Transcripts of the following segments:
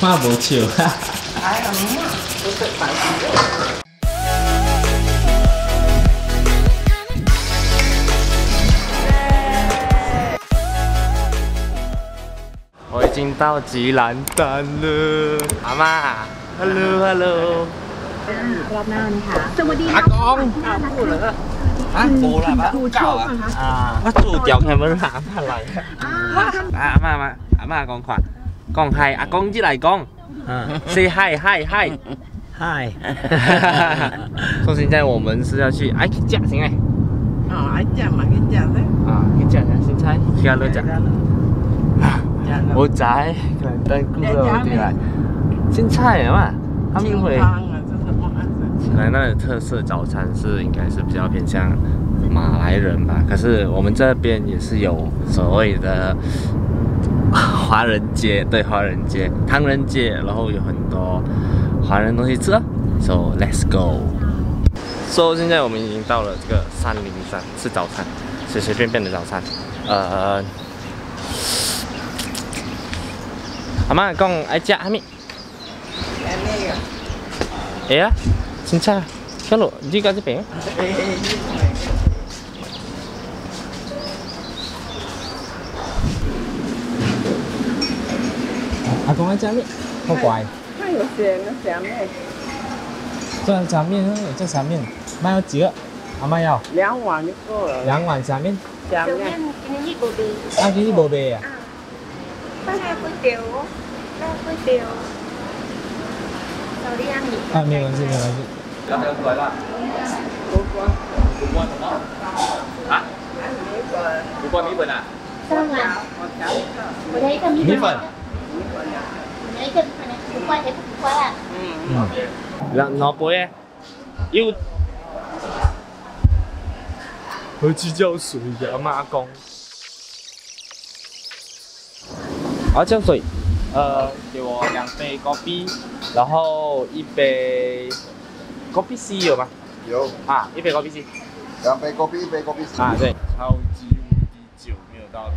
看无笑。哎呀，我已经到吉兰丹了，阿妈。Hello Hello。老板你好，这么低吗？阿公，不能啊。啊，无啦，我走啊！啊，我做条件要下下来。啊，阿妈阿妈阿妈讲看，講係阿公之嚟講，say hi hi hi。嗨，说现在我们是要去哎去夹先哎，哦，爱食嘛去食咧。啊去夹下先猜，去下乐夹。我在可能等顾客进来，现菜嘛，他们会。啊，这是我爱吃。可能那里的特色早餐是应该是比较偏向马来人吧，可是我们这边也是有所谓的 华人街，对华人街、唐人街，然后有很多华人东西吃啊。So let's go。So 现在我们已经到了这个三零三吃早餐，随随便便的早餐。呃，阿妈讲爱食虾米？来那个。哎呀，青菜，小路，你家这边？同一家店，好乖。它有些那下面，这下面这下面卖要几个？阿妈要两碗就够了。两碗下面。下面给你一锅杯。啊，给你一锅杯啊。啊，那不丢，那不丢。手里阿米。啊，没关系，没关系。要不要过来吧？不过。不过什么？啊？不过米粉啊？三碗。我 thấy cái mì, mì phần. 嗯。嗯老伯耶，又何其叫水呀？妈公！啊，叫水。呃，给我两杯咖啡，然后一杯咖啡 C 有吗？有啊，一杯咖啡 C，两杯咖啡，一杯咖啡 C 啊，对，超级无敌没有到的，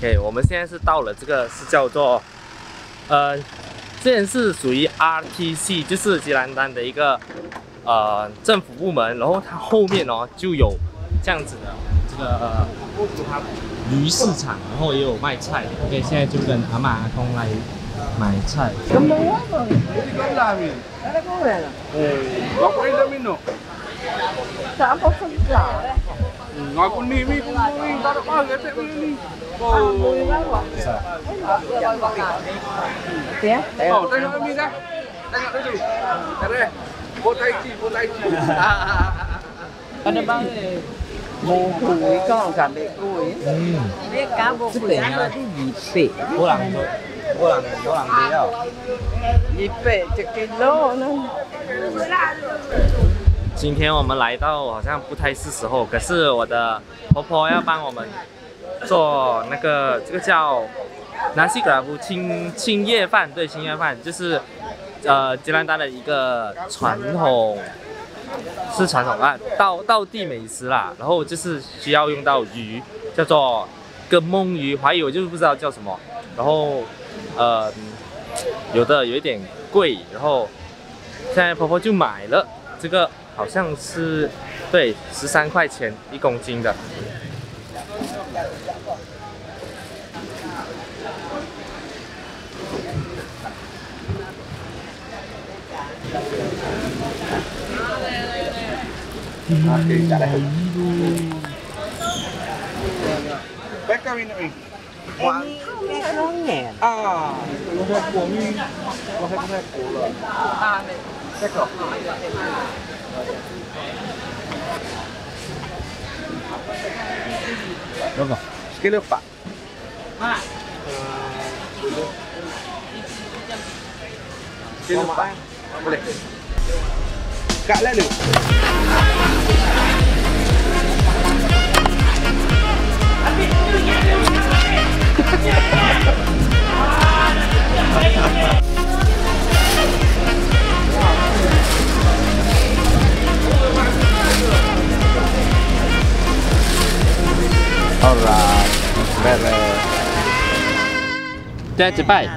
OK，我们现在是到了这个是叫做，呃，这边是属于 RTC，就是吉兰丹的一个呃政府部门，然后它后面哦就有这样子的这个呃它鱼市场，然后也有卖菜。OK，现在就跟阿妈阿公来买菜。ngồi ni mi ni tak apa ke tak ni oh ya oh tengok mi dah tengok dulu ada botai chi botai chi ada bang mù cùi con cảm thấy cùi biết cá vô cùi ăn là cái gì pệ vô làm thôi. Vô làm vô làm gì đâu gì pệ chứ cái lô 今天我们来到好像不太是时候，可是我的婆婆要帮我们做那个这个叫南西格拉夫青青叶饭，对，青叶饭就是呃吉兰丹的一个传统，是传统啊，道道地美食啦。然后就是需要用到鱼，叫做跟蒙鱼，怀疑我就是不知道叫什么。然后呃有的有一点贵，然后现在婆婆就买了这个，好像是对十三块钱一公斤的。啊，对，再来。啊，再来。啊，再来。再来。Berapa? Sekilo pak. Mak. Sekilo pak. Boleh. Kak lalu. Ambil dulu, yang. 在这拜。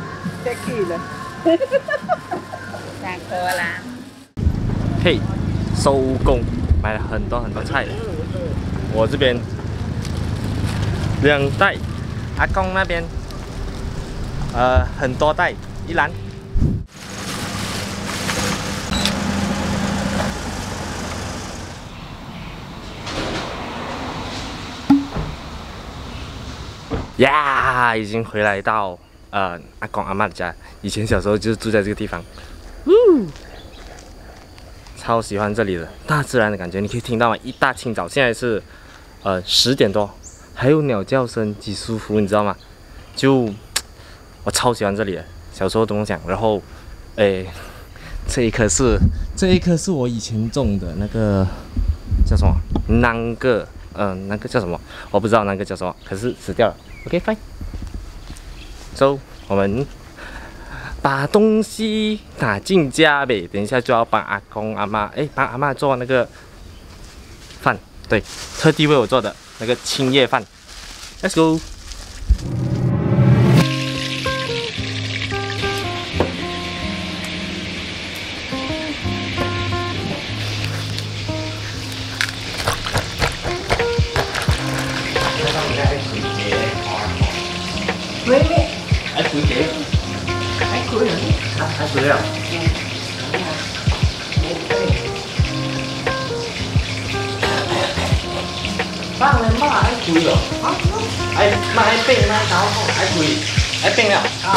Lah. Teki lah. 上课啦。嘿，收工，买了很多很多菜。我这边两袋，阿公那边呃很多袋，一篮。呀已经回来到呃阿公阿妈的家。以前小时候就是住在这个地方。嗯超喜欢这里的大自然的感觉，你可以听到吗？一大清早，现在是呃十点多，还有鸟叫声，几舒服，你知道吗？就我超喜欢这里的，小时候都梦想。然后，诶，这一棵是这一棵是我以前种的那个叫什么？那个呃那个叫什么？我不知道那个叫什么，可是死掉了。OK fine。走我们把东西打进家呗，等一下就要帮阿公阿妈，哎，帮阿妈做那个饭，对，特地为我做的那个青叶饭。Let's go。放了嘛，哎，鬼了，啊，哎，嘛哎病嘛搞好，哎鬼，哎病了，啊。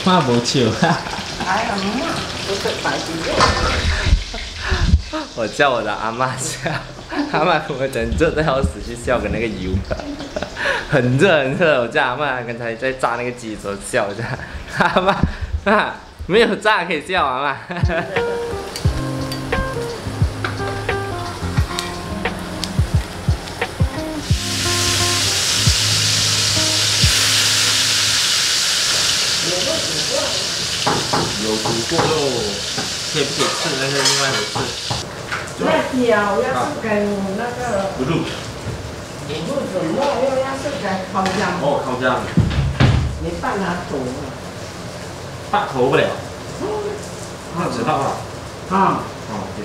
妈无笑，哎呀妈，都是白鸡肉。我叫我的阿妈笑，阿妈跟我讲热的要死，去笑跟那个油，很热很热。我叫阿妈刚才在炸那个鸡的时候笑一下，阿妈啊 没有炸可以笑阿妈。有煮过肉，可以不可以吃那是另外一回事。那条要是跟那个不入。不怎么又要是跟烤酱，哦，烤酱，你拌它煮了。大头不了，那知道啊。啊，哦，对。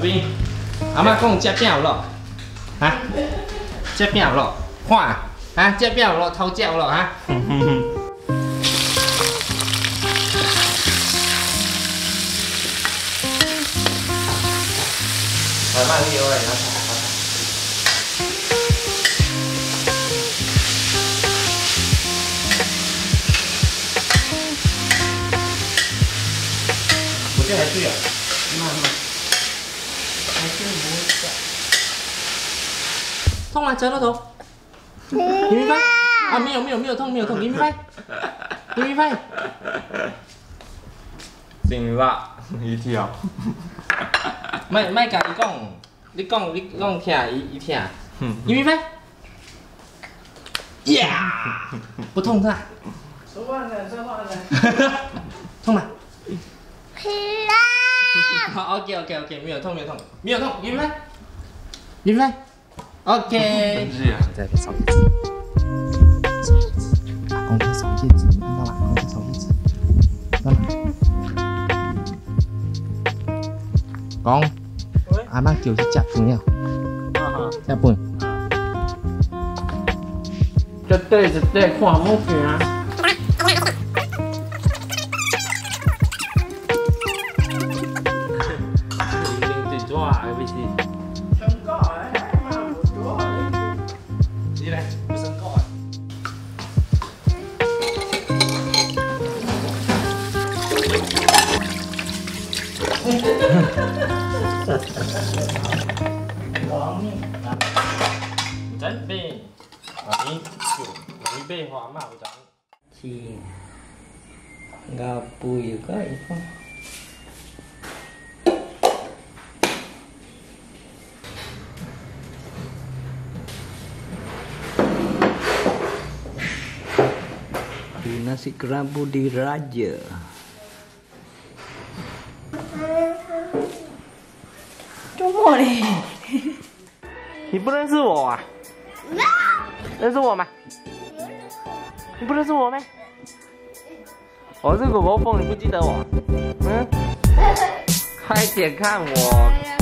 阿 아마 공 잽잽 lọ. Hả? 잽잽 lọ. Hoa hả? 잽잽 lọ thau 잽 lọ hả? Rồi mang đi rồi nó Một chiếc hạt chưa? 痛吗，折了头。你明白？啊，没有没有没有痛没有痛，你明白？你明白？行啦，一条。卖卖甲讲，你讲你讲听，伊伊听，你明白？yeah!，不痛是吧？说话呢，说话呢。哈哈？好，OK，OK，OK，、OK OK，没有痛，没有痛，没有痛，你明白？你明白？？OK。再来烧叶子，烧叶子，阿公在烧叶子，你看到吗？阿公在烧叶子，看到吗？公，阿妈叫佢食饭了，食飯。这对绝对，看木片真备，妈咪就妈咪备花嘛，我讲。Ci gapu juga itu. Di nasi kerabu di 嘞，你不认识我啊？认识我吗？你不认识我吗？我是狗狗风，你不记得我？嗯？快点看我！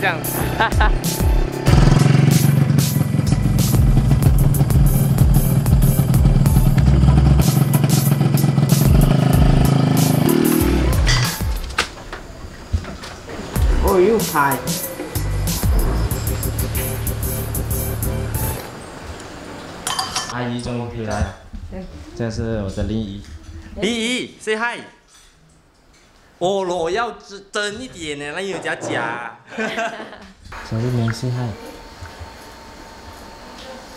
这样子，哈哈。哦，又拍。阿姨终于回来了，这是我的林姨。林姨，say hi。哦咯，要真真一点呢，那有假假。小妹妹，say hi。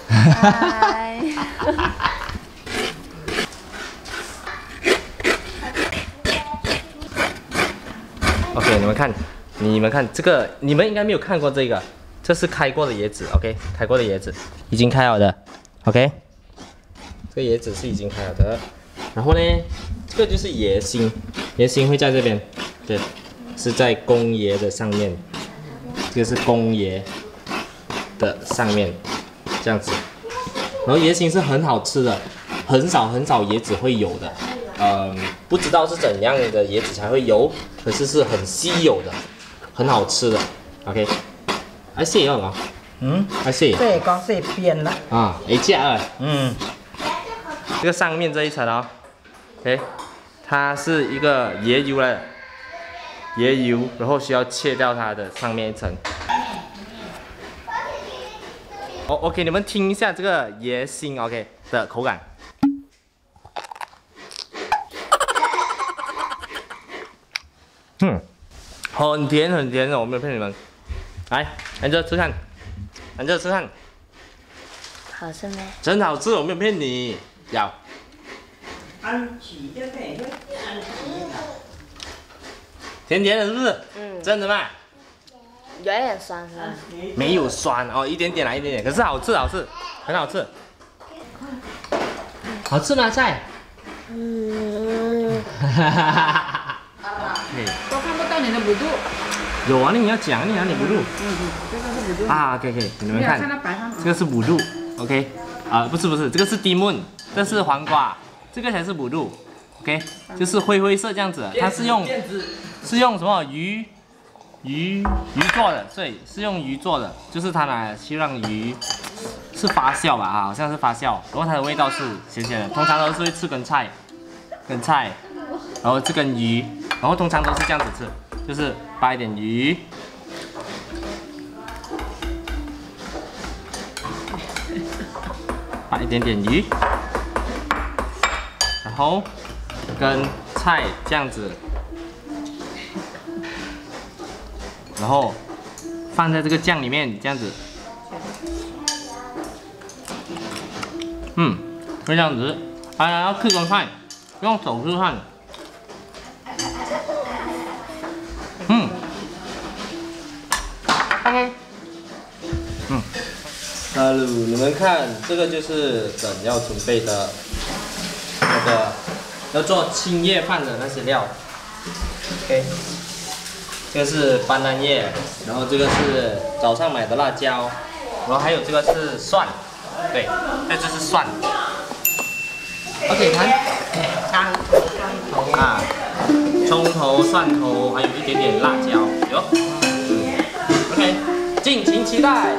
嗨。OK，你们看，你们看这个，你们应该没有看过这个，这是开过的椰子，OK，开过的椰子，已经开好的，OK，这个椰子是已经开好的，然后呢，这个就是椰心，椰心会在这边，对，是在公爷的上面，这个是公爷的上面，这样子，然后椰心是很好吃的，很少很少椰子会有的，嗯，不知道是怎样的椰子才会有，可是是很稀有的，很好吃的。OK，还是有啊，嗯，还是这讲这边了。啊，一架二，嗯，这个上面这一层哦，OK，它是一个椰油来的，椰油，然后需要切掉它的上面一层。哦，OK，你们听一下这个椰心 OK 的口感。嗯，很甜很甜的，我没有骗你们。来，按着吃看，按着吃看，好吃没？真好吃，我没有骗你。要，安起的那个安起甜甜的，是不是？嗯，真的吗？有点酸是吧。没有酸哦，一点点啦，一点点，可是好吃，好吃，很好吃。好吃吗，菜？嗯，哈哈哈哈哈。都看不到你的补助。有啊，你要讲，你哪里不录？这个是补助。啊，可以可以，你们看没有看，到白饭吗？这个是补助，OK，啊，不是不是，这个是 dimon，这是黄瓜，这个才是五度，OK，就是灰灰色这样子，它是用是用什么？鱼鱼鱼做的，对，是用鱼做的，就是它拿来去让鱼是发酵吧啊，好像是发酵，然后它的味道是咸咸的，通常都是会吃跟菜，跟菜，然后这根鱼，然后通常都是这样子吃，就是扒一点鱼。把一点点鱼，然后跟菜这样子，然后放在这个酱里面这样子，嗯，就这样子，还要吃跟饭，用手吃饭，嗯，OK，嗯。Hello，你们看，这个就是等要准备的那个要做青叶饭的那些料。OK，这个是斑斓叶，然后这个是早上买的辣椒，然后还有这个是蒜，对，那就是蒜。OK，看，长蒜头啊，葱头、蒜头，还有一点点辣椒，有。OK，敬请期待。